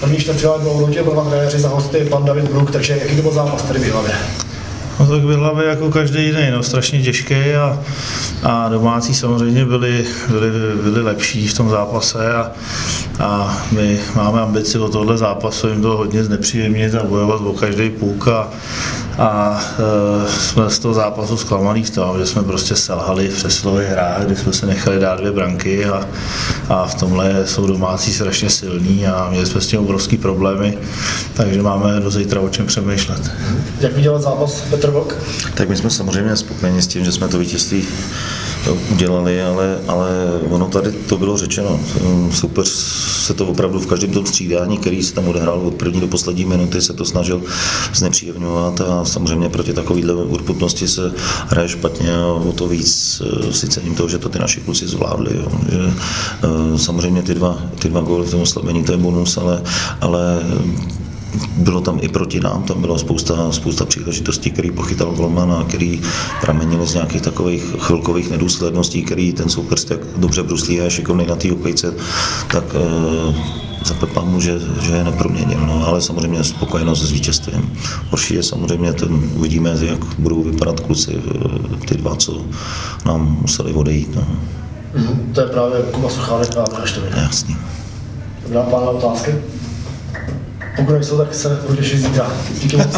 První čtvrtfinále bylo byl vám trenéři za hosty pan David Brook, takže jaký to byl zápas tady v hlavě? No tak v hlavě jako každý jiný, no, strašně těžký a, a domácí samozřejmě byli, byli, byli lepší v tom zápase a, a my máme ambici od tohle zápasu jim to hodně znepříjemnit a bojovat o každý půk a, a e, jsme z toho zápasu zklamaný v tom, že jsme prostě selhali v přesilových hrách, kdy jsme se nechali dát dvě branky a, a v tomhle jsou domácí strašně silní a měli jsme s tím obrovský problémy, takže máme do zítra o čem přemýšlet. Jak viděl zápas Petr Vlk? Tak my jsme samozřejmě spokojeni s tím, že jsme to vítězství udělali, ale, ale ono tady to bylo řečeno. Super se to opravdu v každém tom střídání, který se tam odehrál od první do poslední minuty, se to snažil znepříjemňovat a samozřejmě proti takovéhle urputnosti se hraje špatně a o to víc eh, si cením toho, že to ty naši kluci zvládli. Jo. Že, eh, samozřejmě ty dva, ty dva góly v tom oslabení, to je bonus, ale, ale bylo tam i proti nám, tam bylo spousta, spousta příležitostí, který pochytal Golman a který pramenili z nějakých takových chvilkových nedůsledností, který ten soupeř tak dobře bruslí a je šikovný na té hokejce, tak e, za mu, že, že je neproměněn, no, ale samozřejmě spokojenost s vítězstvím. Horší je samozřejmě, ten, uvidíme, jak budou vypadat kluci, eh, ty dva, co nám museli odejít. No. Mm, to je právě Kuba Suchánek a Braštovi. Jasný. Dobrá, pánové otázky? Pokud nejsou, tak se těšit zítra. Díky moc.